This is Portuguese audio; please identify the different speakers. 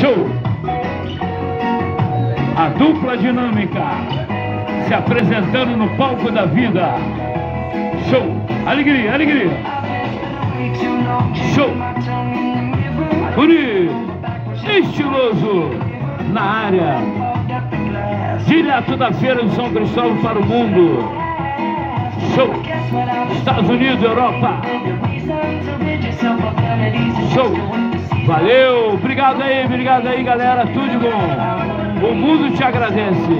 Speaker 1: Show! A dupla dinâmica se apresentando no palco da vida. Show! Alegria, alegria! Show! Bonito! Estiloso! Na área! Direto da Feira de São Cristóvão para o mundo! Show! Estados Unidos, Europa! Valeu! Obrigado aí, obrigado aí, galera. Tudo de bom. O mundo te agradece.